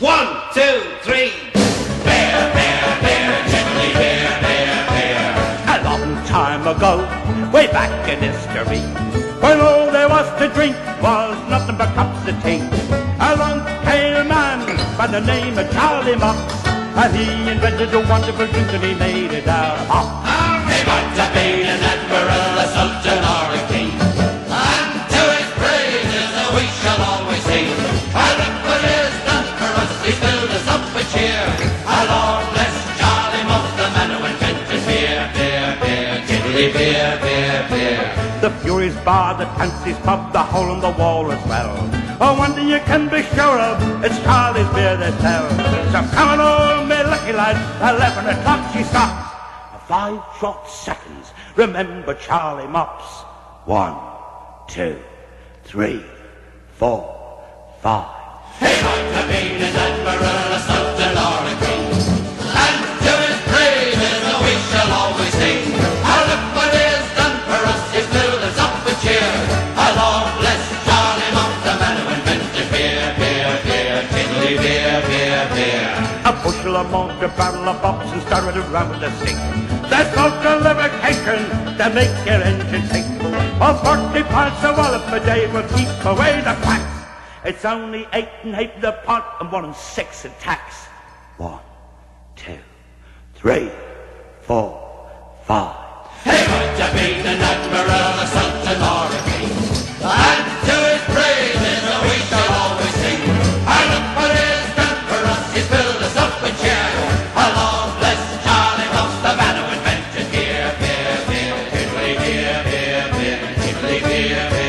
One, two, three. Bear, bear, bear, gently bear, bear, bear. A long time ago, way back in history, when all there was to drink was nothing but cups of tea. Along came a man by the name of Charlie Mops, and he invented a wonderful drink and he made it out of hops. He might us, filled us up with cheer. A Lord bless Charlie Mops, the man who invented beer, beer, beer, tiddly beer, beer, beer. The Furies Bar, the Tancy's Pub, the hole in the wall as well. Oh, one thing you can be sure of, it's Charlie's beer they sell. So come on, all me lucky lads, 11 o'clock she stops. Five short seconds, remember Charlie Mops. One, two, three, four, five. He A bushel of malt, a barrel of box, and started around with a stick. That's called lubrication to make your engine tick. Oh, 40 pints of wallop a day will keep away the quacks. It's only eight and eight the pot and one and six in tax. One, two, three, four, five. Hey, might you been an admiral, a sultan, or Alegria